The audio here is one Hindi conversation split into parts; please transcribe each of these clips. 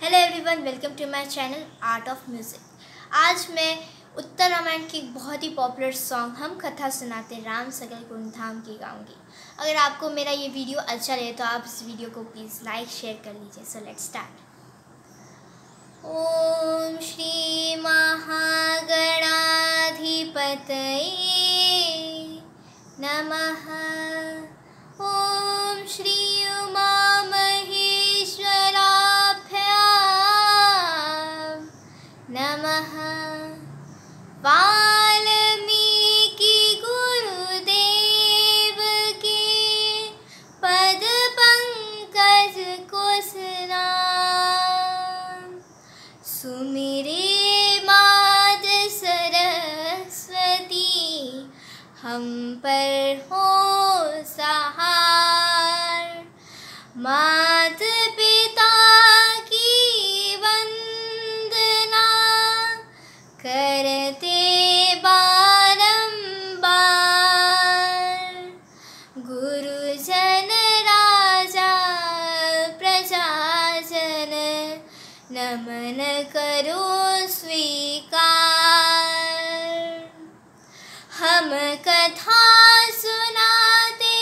Hello everyone welcome to my channel art of music आज मैं उत्तर रामायण की एक बहुत ही पॉपुलर सॉन्ग हम कथा सुनाते राम सकल गुणधाम की गाऊँगी। अगर आपको मेरा ये वीडियो अच्छा लगे तो आप इस वीडियो को प्लीज़ लाइक शेयर कर लीजिए। सो लेट्स स्टार्ट ओम श्री महागणाधिपत नमः। ओम श्री उमा हम पर हो सहार। मात पिता की वंदना करते बारंबार। गुरुजन राजा, प्रजाजन नमन करो हम कथा सुनाते,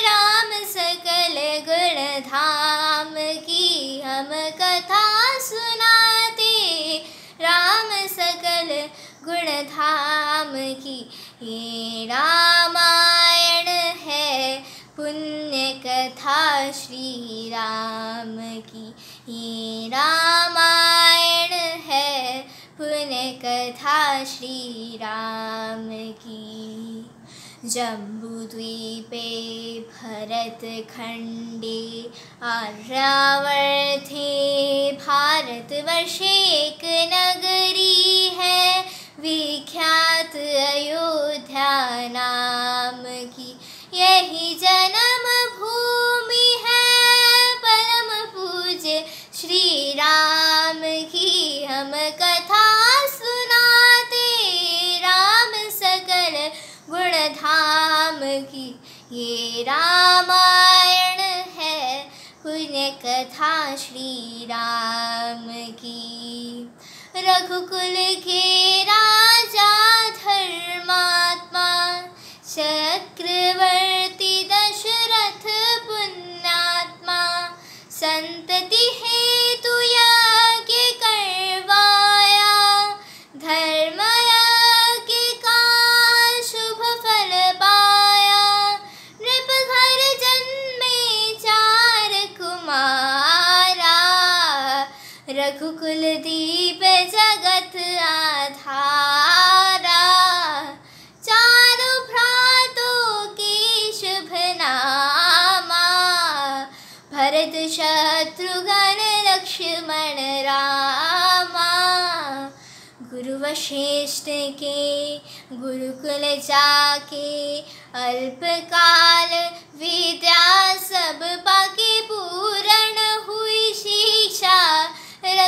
राम सकल गुण धाम की हम कथा सुनाते, राम सकल गुण धाम की। ये रामायण है, पुण्य कथा श्री राम की। ये रामायण पुण्य कथा श्री राम की। जम्बुद्वीपे भरतखण्डे आर्यावर् थे भारतवर्षे एक नगरी है। विख्यात श्री राम की। रघुकुल के राजा रघुकुल दीप जगत आधारा। चारों भ्रातों की शुभ नामा। भरत शत्रुघ्न लक्ष्मण रामा। गुरु वशिष्ठ के, गुरुकुल जाके, अल्पकाल विद्या सब पाके पूर्ण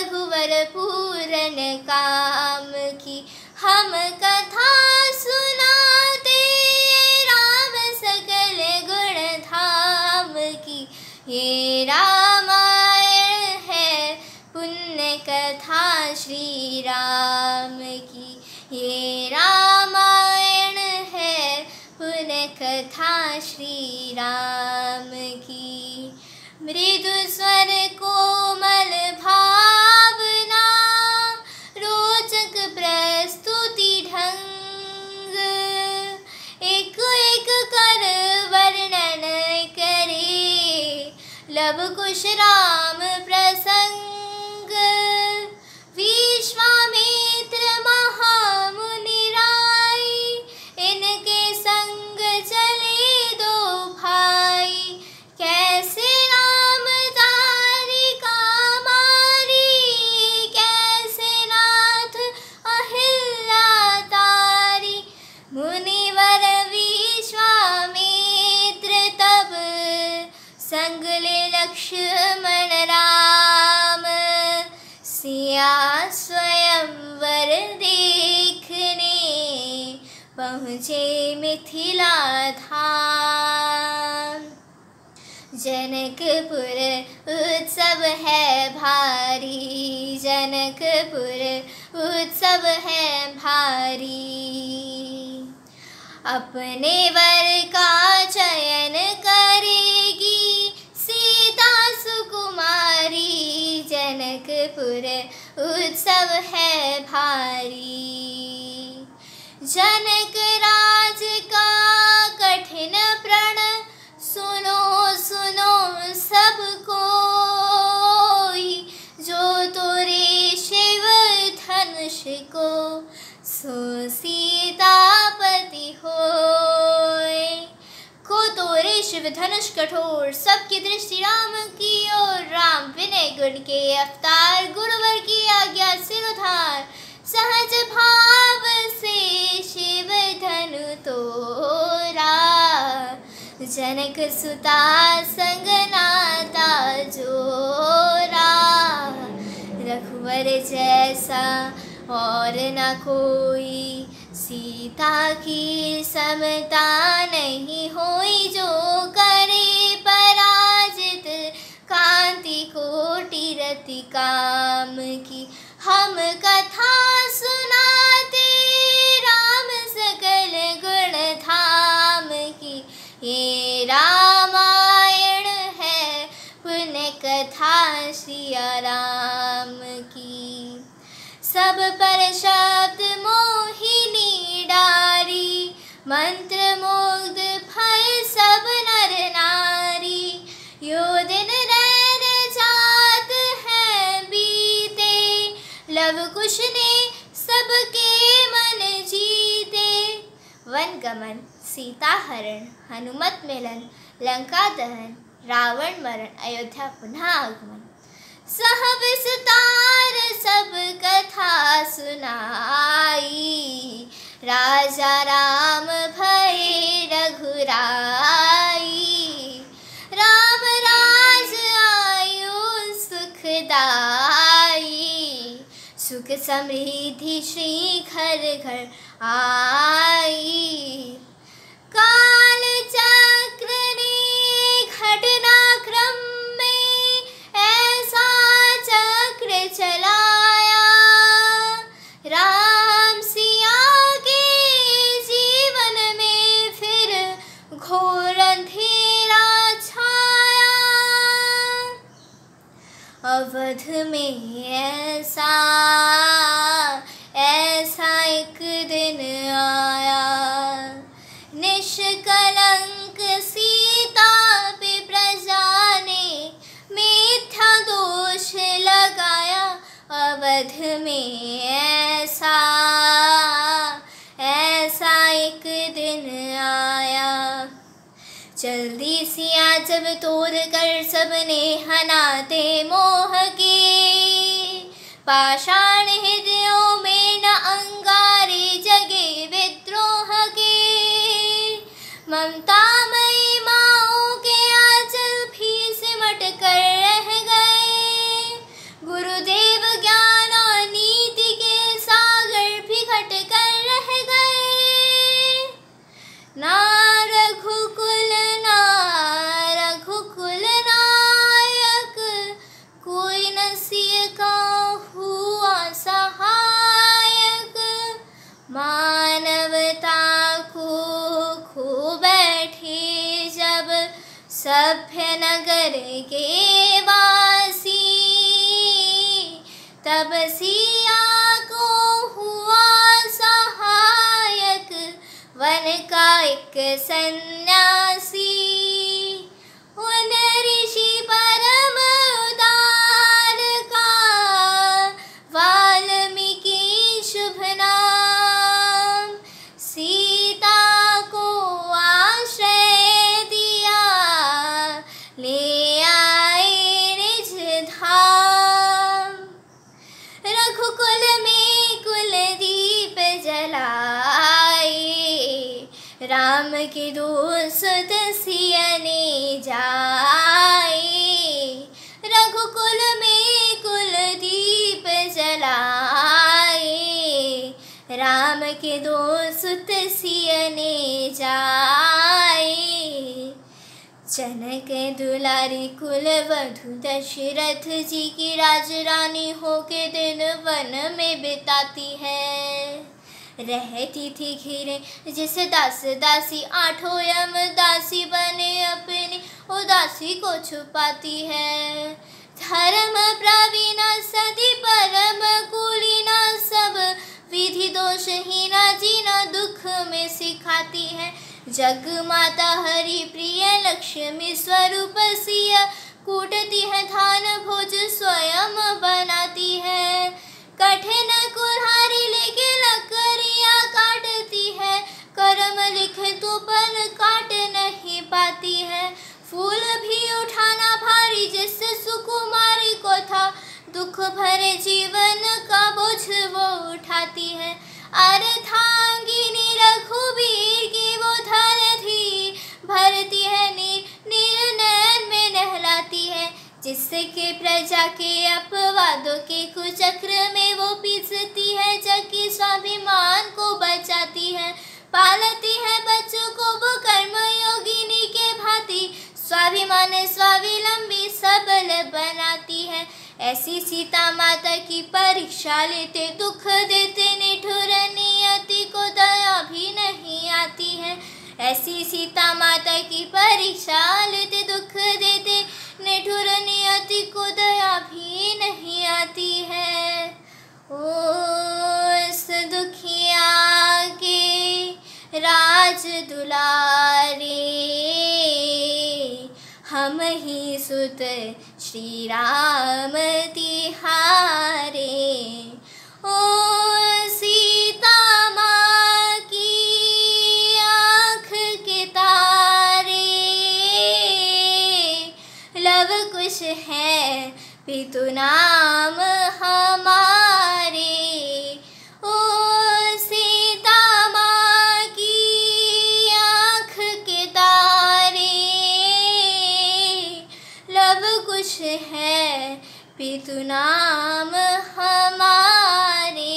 रघुवर पूरन काम की। हम कथा सुनाते राम सकल गुण धाम की। ये रामायण है, पुण्य कथा श्री राम की। ये रामायण है, पुण्य कथा श्री राम की। मृदु स्वर लब कुश राम प्रसंग। सिया स्वयंवर देखने, पहुँचे मिथिला धाम। जनकपुर उत्सव है भारी, जनकपुर उत्सव है भारी। अपने वर का चयन करेगी सीता सुकुमारी, जनकपुर उत्सव है भारी। जनक राज का कठिन प्रण सुनो सुनो। धनुष कठोर, सबकी दृष्टि राम की ओर। राम विनय गुण के अवतार, गुरुवर की आज्ञा सिर उधार। सहज भाव से शिव धनु तोरा। जनक सुता, संग नाता जोरा। रघुवर जैसा और न कोई सीता की समता नहीं होई जो करे पराजित कांति कोटि रति काम की। लव कुश ने सबके मन जीते। वन गमन सीता हरण हनुमत मिलन लंका दहन रावण मरण, अयोध्या पुनः आगमन। सह विस्तार सब कथा सुनाई। राजा राम भय समृद्धि श्री घर घर आई। में ऐसा ऐसा एक दिन आया। जल्दी सिया जब तोड़ कर सबने हनाते मोह के। पाषाण हृदयों में न अंगारे जगे विद्रोह के। ममता सभ्य नगर के वासी तब सिया को हुआ सहायक वन का एक सन्यासी सुत सियने जाए। रघुकुल में कुल दीप जलाए। राम के दो सुत सियने जाए। जनक दुलारी कुल वधु दशरथ जी की राज रानी हो के दिन वन में बिताती है। रहती थी घिरे जिसे दास, दासी आठों यम, दासी बने अपनी, उदासी को छुपाती है। धर्म प्रवीणा सदी परम कुलीना सब। विधि दोष हीना जीना, दुख में सिखाती है। जग माता हरि प्रिय, लक्ष्मी स्वरूप सिया। कूटती है धान भोज भारी जिससे सुकुमारी को था, दुख भरे जीवन का बोझ वो उठाती है। अरे थांगिनी रघुबीर की वो धन थी भरती है, नीर नीर नयन में नहलाती है। जिससे के प्रजा के अपवादों के कुचक्र में वो पीसती है, जग के स्वाभिमान को बचाती है। पालती है बच्चों को वो कर्म स्वाभिमान, स्वावलंबी सबल बनाती है। ऐसी सीता माता की परीक्षा लेते, दुख देते, निठुर नियति को दया भी नहीं आती है। ऐसी सीता माता की परीक्षा लेते, दुख देते, निठुर नियति को दया भी नहीं आती है। ओ इस दुखिया के राज दुलारे ी सुत श्रीराम कुछ है। पितु नाम हमारे।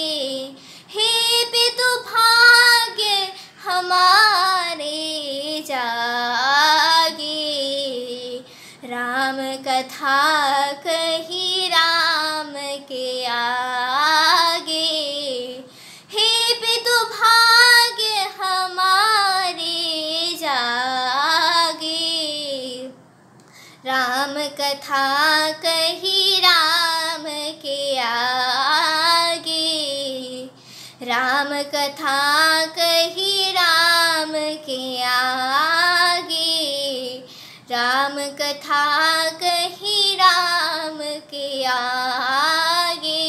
हे पितु भाग्य हमारे जागे। राम कथा कही कथा कही राम के आगे। राम कथा कही राम के आगे। राम कथा कही राम के आगे।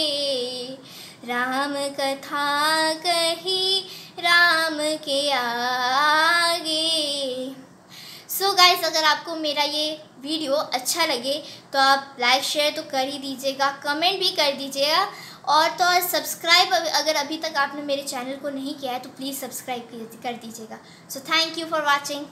राम कथा कही राम के आगे। अगर आपको मेरा ये वीडियो अच्छा लगे तो आप लाइक शेयर तो कर ही दीजिएगा कमेंट भी कर दीजिएगा। और तो और सब्सक्राइब अगर अभी तक आपने मेरे चैनल को नहीं किया है तो प्लीज़ सब्सक्राइब कर दीजिएगा। So thank you for watching